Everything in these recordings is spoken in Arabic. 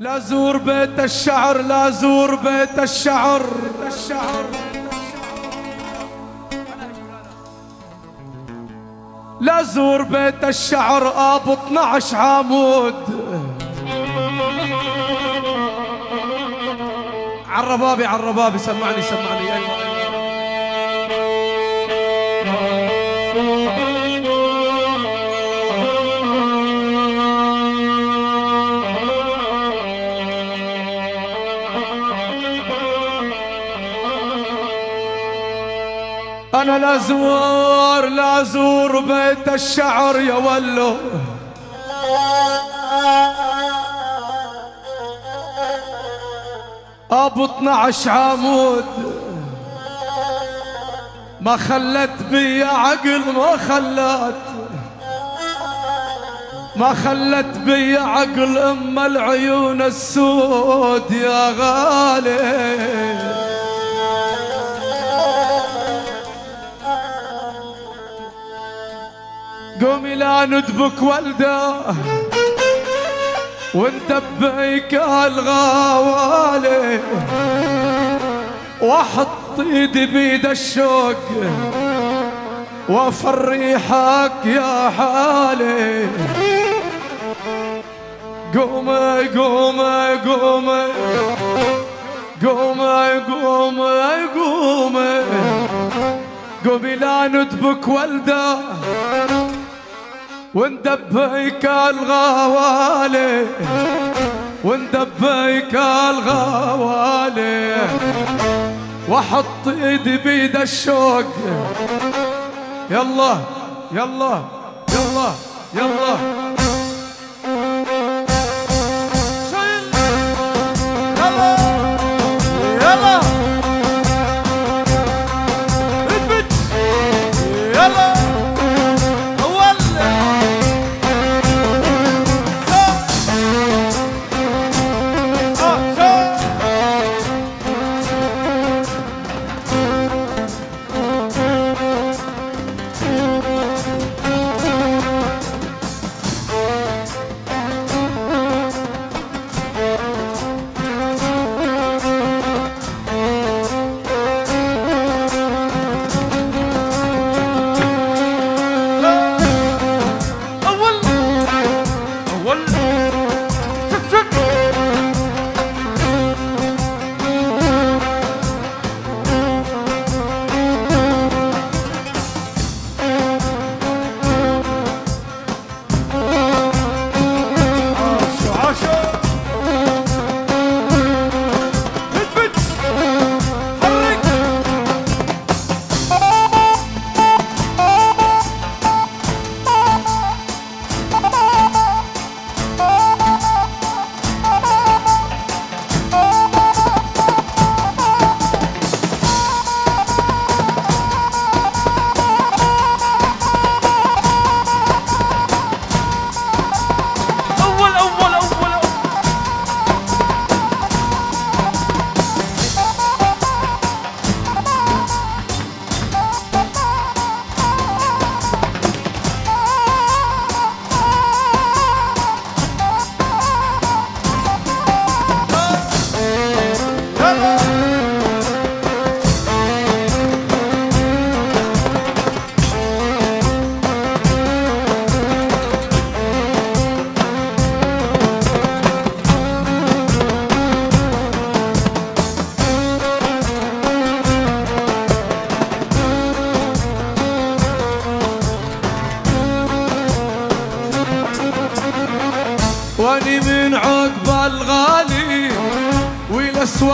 لا زور بيت الشعر لا زور بيت الشعر. الشعر لا زور بيت الشعر ابو 12 عمود عالربابي عالربابي سمعني سمعني. أيوه أنا لا زوار لا زور بيت الشعر يا ولو أبو 12 عمود. ما خلت بي عقل ما خلت. ما خلت بي عقل أم العيون السود يا غالي. قومي لا ندبك ولده وانت بيك الغوالي وأحط إيدي بيد الشوق وافريحك يا حالي. قومي قومي قومي قومي قومي قومي. قومي لا ندبك ولده. وندبيك الغوالي وندبيك الغوالي. وأحط إيدي بيد الشوق. يلا يلا يلا يلا. واني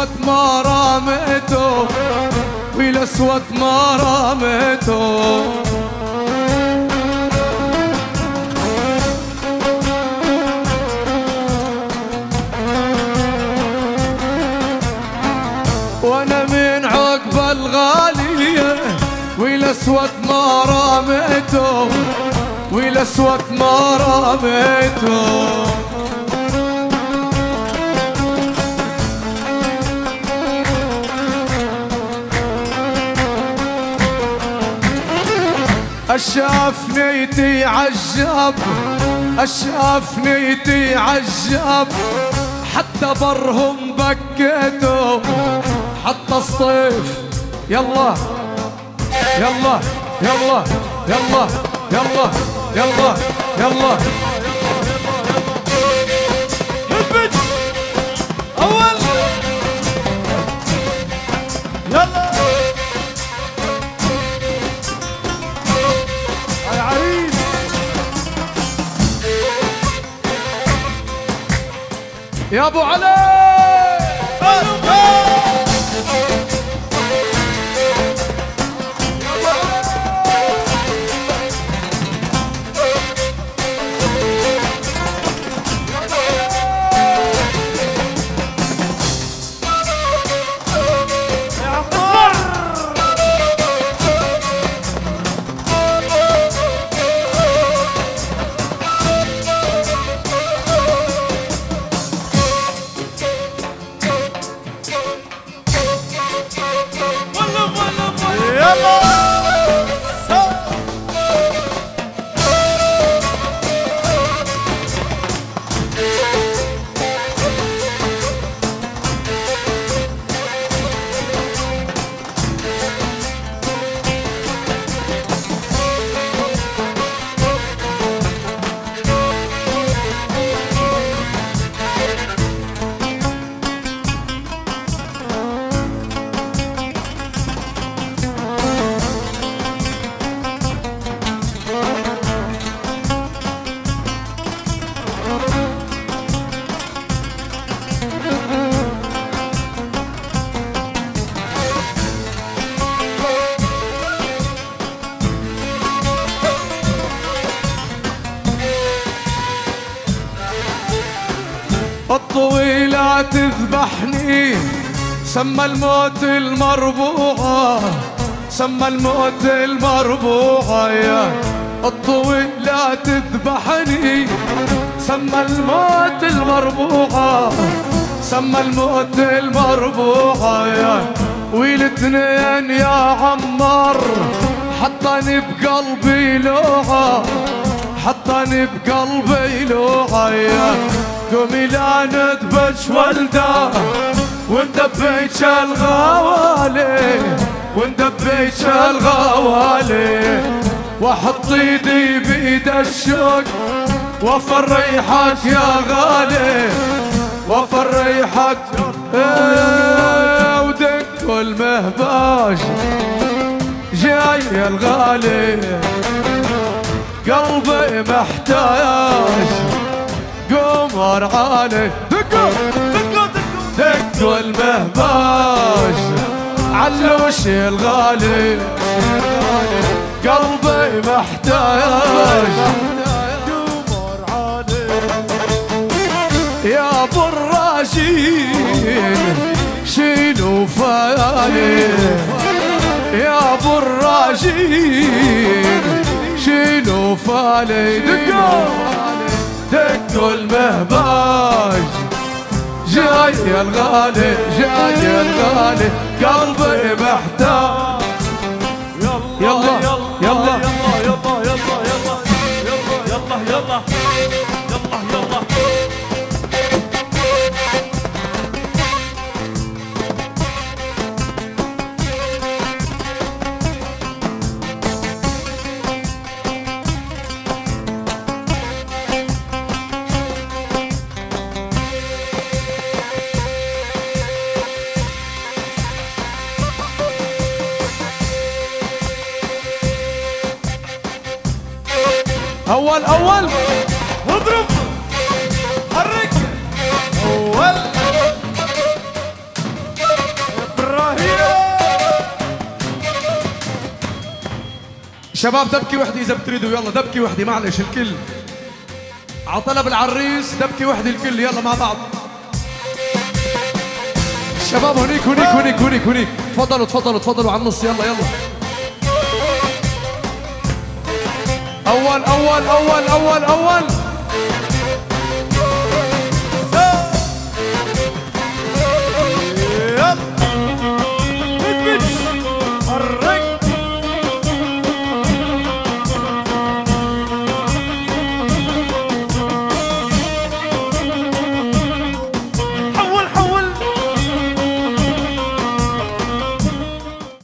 والاسود ما رميته والاسود ما رميته وأنا من عقب الغالي والاسود ما رميته والاسود ما رميته الشاف نيتي عجب الشاف نيتي عجب. حتى برهم بكيتوا حتى الصيف. يلا يلا يلا يلا يلا يلا يلا اول يا ابو علي! الطويلة تذبحني سمى الموت المربوعة. سمى الموت المربوعة يا الطويلة تذبحني سمى الموت المربوعة. سمى الموت المربوعة يا ويلتنين يا عمار. حطني بقلبي لوعة حطني بقلبي لوعة يا قومي لا ندبش ولده وندبيش الغوالي وندبيش الغوالي. واحط ايدي بإيد الشوق وافريحك يا غالي. وافريحك إيه ودق المهباش جاي الغالي. قلبي محتاج. قمر عالي دقوا دقوا دقوا دقوا المهباج علوش الغالي قلبي محتاج. قمر عالي. يا أبو الراشين شيلوا فالي يا أبو الراشين شيلوا فالي دقوا دقوا المهباج جاي الغالي جاي الغالي قلبي محتاج يلا يلا. يلا يلا يلا يلا يلا يلا يلا أول أول. اضرب. حرك. أول. إبراهيم. شباب دبكة وحدة إذا بتريدوا. يلا دبكة وحدة معلش الكل. عطلب العريس دبكة وحدة الكل. يلا مع بعض. شباب هنيك هنيك هنيك هنيك هنيك. تفضلوا تفضلوا تفضلوا على النص. يلا يلا. أول أول أول أول أول.